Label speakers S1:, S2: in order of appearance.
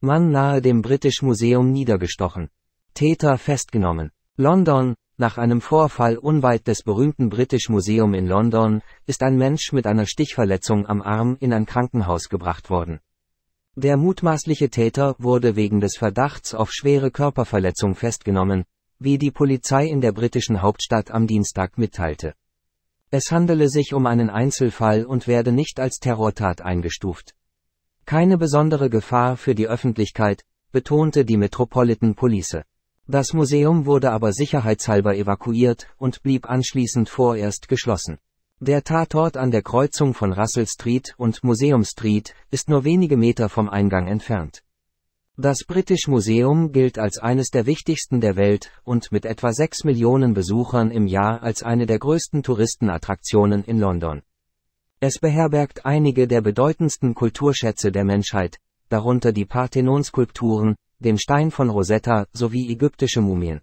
S1: Mann nahe dem British Museum niedergestochen. Täter festgenommen. London, nach einem Vorfall unweit des berühmten British Museum in London, ist ein Mensch mit einer Stichverletzung am Arm in ein Krankenhaus gebracht worden. Der mutmaßliche Täter wurde wegen des Verdachts auf schwere Körperverletzung festgenommen, wie die Polizei in der britischen Hauptstadt am Dienstag mitteilte. Es handele sich um einen Einzelfall und werde nicht als Terrortat eingestuft. Keine besondere Gefahr für die Öffentlichkeit, betonte die Metropolitan Police. Das Museum wurde aber sicherheitshalber evakuiert und blieb anschließend vorerst geschlossen. Der Tatort an der Kreuzung von Russell Street und Museum Street ist nur wenige Meter vom Eingang entfernt. Das British Museum gilt als eines der wichtigsten der Welt und mit etwa 6 Millionen Besuchern im Jahr als eine der größten Touristenattraktionen in London. Es beherbergt einige der bedeutendsten Kulturschätze der Menschheit, darunter die Parthenon-Skulpturen, den Stein von Rosetta sowie ägyptische Mumien.